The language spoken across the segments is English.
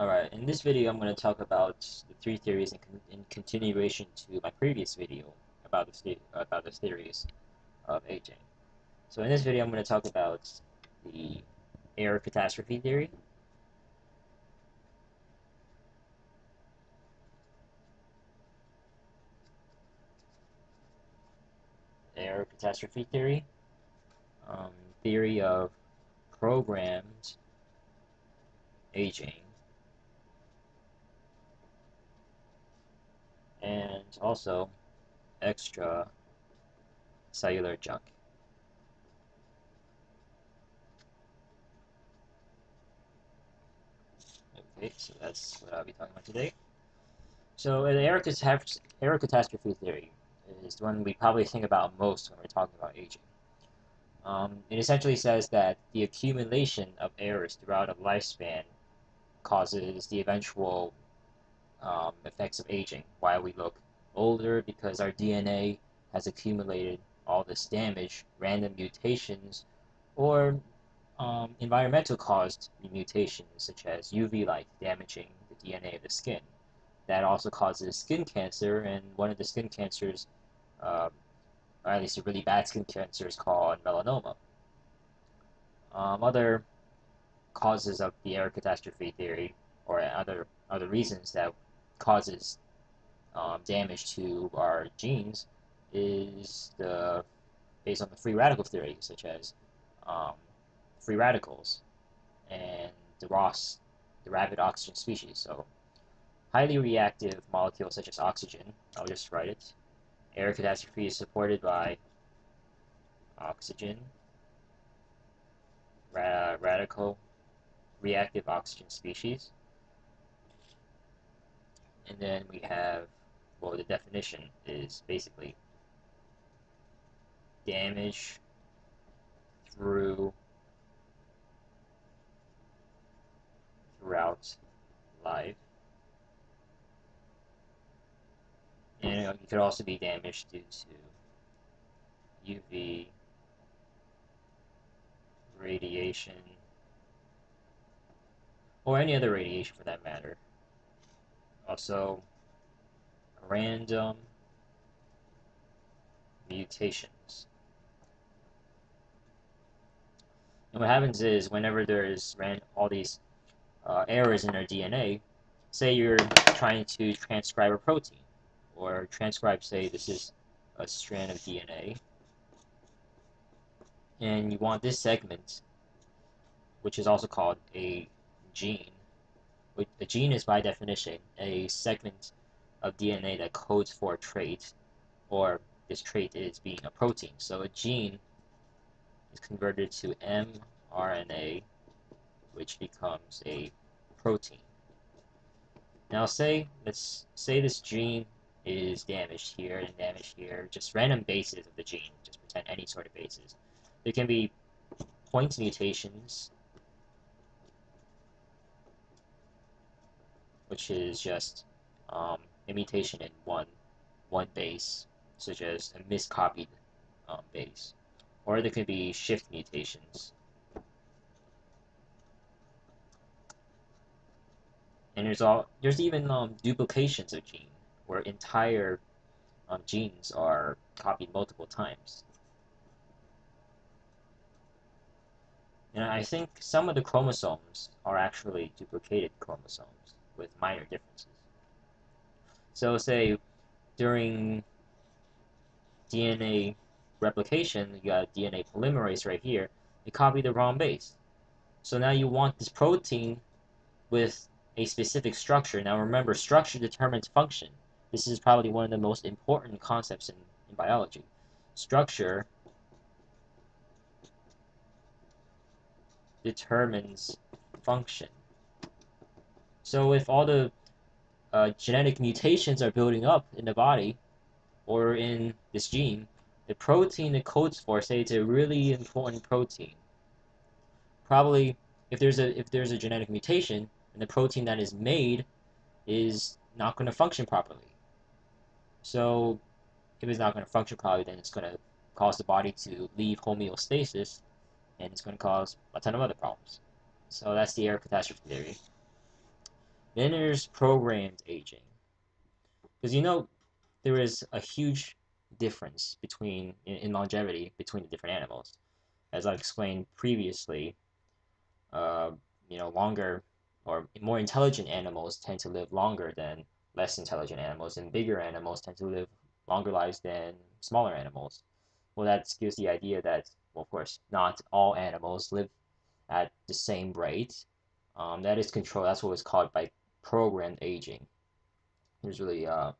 Alright, in this video I'm going to talk about the three theories in, con in continuation to my previous video about the, about the theories of aging. So in this video I'm going to talk about the error catastrophe theory, error catastrophe theory, um, theory of programmed aging, and also extra cellular junk. Okay, so that's what I'll be talking about today. So the error, error catastrophe theory is the one we probably think about most when we're talking about aging. Um, it essentially says that the accumulation of errors throughout a lifespan causes the eventual um, effects of aging, why we look older because our DNA has accumulated all this damage, random mutations, or um, environmental caused mutations such as UV light damaging the DNA of the skin. That also causes skin cancer, and one of the skin cancers, uh, or at least a really bad skin cancer, is called melanoma. Um, other causes of the error catastrophe theory, or other other reasons that causes um, damage to our genes is the based on the free radical theory, such as um, free radicals and the ROS, the rapid oxygen species. So highly reactive molecules such as oxygen, I'll just write it. Error catastrophe is supported by oxygen, ra radical reactive oxygen species. And then we have, well, the definition is basically damage through throughout life. And it could also be damaged due to UV radiation or any other radiation for that matter. Also, random mutations. And what happens is whenever there's all these uh, errors in our DNA, say you're trying to transcribe a protein, or transcribe, say this is a strand of DNA, and you want this segment, which is also called a gene. A gene is by definition a segment of DNA that codes for a trait, or this trait is being a protein. So a gene is converted to mRNA, which becomes a protein. Now say, let's say this gene is damaged here and damaged here, just random bases of the gene, just pretend any sort of bases. There can be point mutations which is just um, a mutation in one one base, such as a miscopied um, base. Or there could be shift mutations. And there's all there's even um, duplications of gene, where entire um, genes are copied multiple times. And I think some of the chromosomes are actually duplicated chromosomes with minor differences. So say during DNA replication, you got DNA polymerase right here, you copy the wrong base. So now you want this protein with a specific structure. Now remember, structure determines function. This is probably one of the most important concepts in, in biology. Structure determines function. So if all the uh, genetic mutations are building up in the body or in this gene, the protein it codes for, say it's a really important protein. Probably if there's a if there's a genetic mutation and the protein that is made is not going to function properly. So if it's not going to function properly, then it's going to cause the body to leave homeostasis and it's going to cause a ton of other problems. So that's the error catastrophe theory. Then there's programmed aging. Because you know, there is a huge difference between in, in, longevity between the different animals. As I've explained previously, uh, you know, longer or more intelligent animals tend to live longer than less intelligent animals, and bigger animals tend to live longer lives than smaller animals. Well, that gives the idea that, well, of course, not all animals live at the same rate. Um, that is controlled. That's what was called by programmed aging. There's really, uh,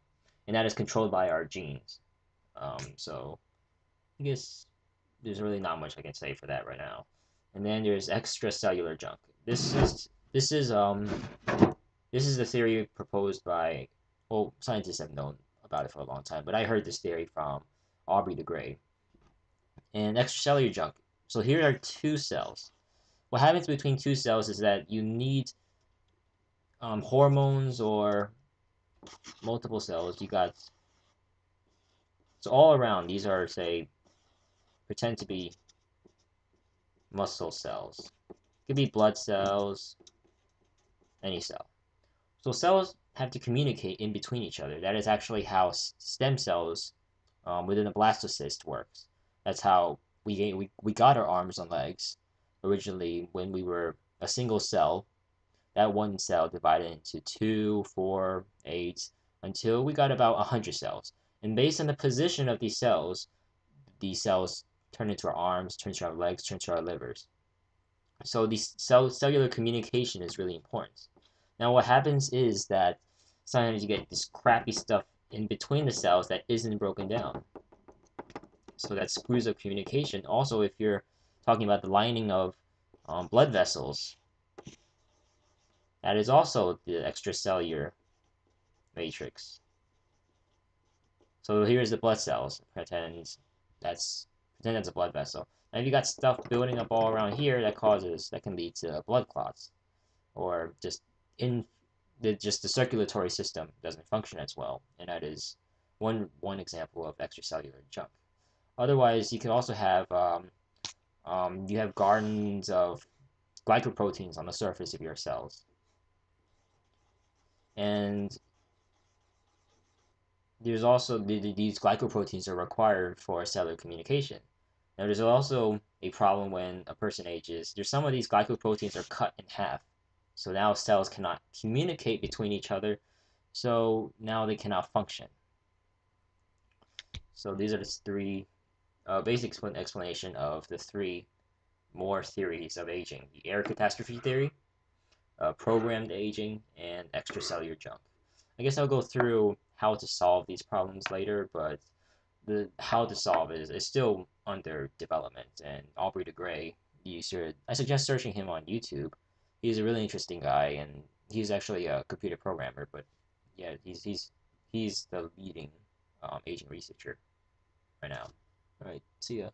and that is controlled by our genes. Um, so, I guess there's really not much I can say for that right now. And then there's extracellular junk. This is this is um this is the theory proposed by well scientists have known about it for a long time, but I heard this theory from Aubrey de Grey. And extracellular junk. So here are two cells. What happens between two cells is that you need um, hormones or multiple cells. You got so all around these are say pretend to be muscle cells. Could be blood cells, any cell. So cells have to communicate in between each other. That is actually how stem cells um, within the blastocyst works. That's how we, we, we got our arms and legs originally when we were a single cell. That one cell divided into two, four, eight, until we got about 100 cells. And based on the position of these cells, these cells turn into our arms, turn into our legs, turn into our livers. So the cell cellular communication is really important. Now what happens is that sometimes you get this crappy stuff in between the cells that isn't broken down. So that screws up communication. Also, if you're talking about the lining of um, blood vessels, that is also the extracellular matrix. So here's the blood cells. Pretend that's pretend that's a blood vessel. Now if you got stuff building up all around here, that causes that can lead to blood clots, or just in the just the circulatory system doesn't function as well, and that is one one example of extracellular junk. Otherwise, you can also have um, um, you have gardens of glycoproteins on the surface of your cells, and there's also these glycoproteins are required for cellular communication. Now, there's also a problem when a person ages. There's some of these glycoproteins are cut in half. So now cells cannot communicate between each other. So now they cannot function. So these are the three uh, basic explanation of the three more theories of aging. The error catastrophe theory, uh, programmed aging, and extracellular junk. I guess I'll go through how to solve these problems later, but the how to solve is, is still under development. And Aubrey de Grey, you should I suggest searching him on YouTube. He's a really interesting guy, and he's actually a computer programmer. But yeah, he's he's he's the leading um, agent researcher right now. All right, see ya.